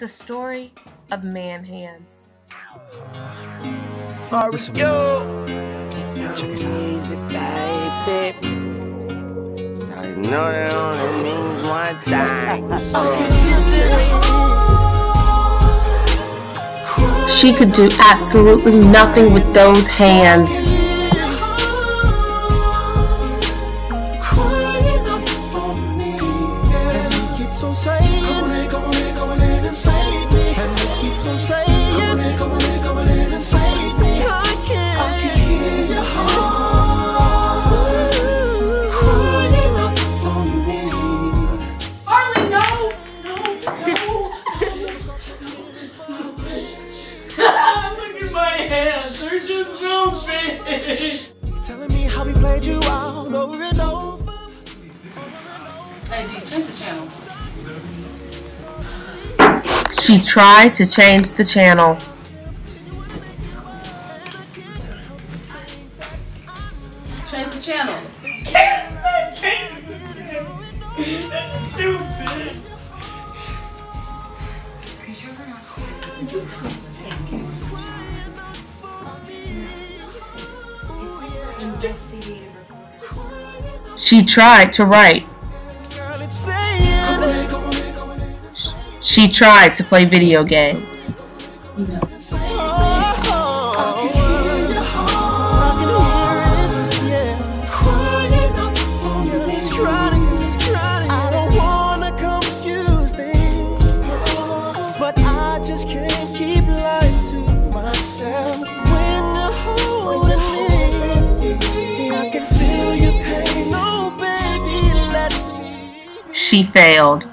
The story of man hands. Listen, easy, baby. So you know that only means one thing. She could do absolutely nothing with those hands. Telling me how we played you out over and over. Hey, D, change the channel. She tried to change the channel. Change the channel. She tried to write. She tried to play video games. She failed.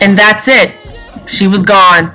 And that's it. She was gone.